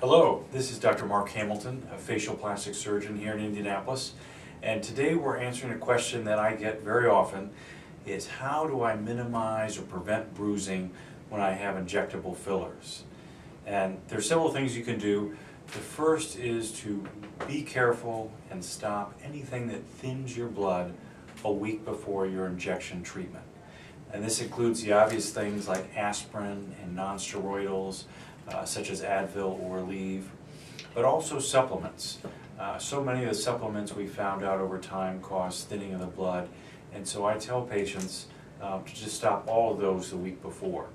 Hello, this is Dr. Mark Hamilton, a facial plastic surgeon here in Indianapolis. And today we're answering a question that I get very often is how do I minimize or prevent bruising when I have injectable fillers? And there's several things you can do. The first is to be careful and stop anything that thins your blood a week before your injection treatment. And this includes the obvious things like aspirin and nonsteroidals, uh, such as Advil or Aleve, but also supplements. Uh, so many of the supplements we found out over time cause thinning of the blood, and so I tell patients uh, to just stop all of those the week before.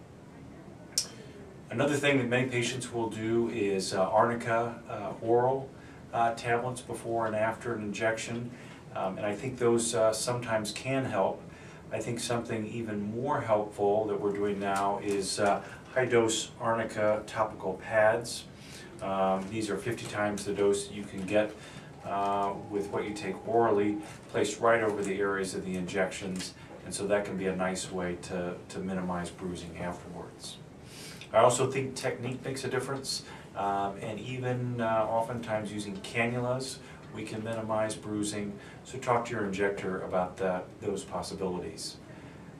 Another thing that many patients will do is uh, arnica uh, oral tablets before and after an injection, um, and I think those sometimes can help. I think something even more helpful that we're doing now is uh, high-dose arnica topical pads. Um, these are 50 times the dose you can get uh, with what you take orally, placed right over the areas of the injections, and so that can be a nice way to, to minimize bruising afterwards. I also think technique makes a difference, um, and even uh, oftentimes using cannulas we can minimize bruising. So talk to your injector about that, those possibilities.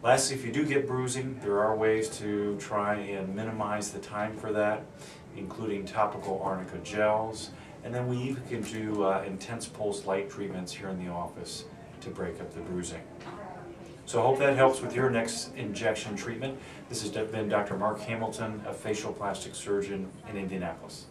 Lastly, if you do get bruising, there are ways to try and minimize the time for that, including topical arnica gels, and then we even can do uh, intense pulse light treatments here in the office to break up the bruising. So I hope that helps with your next injection treatment. This has been Dr. Mark Hamilton, a facial plastic surgeon in Indianapolis.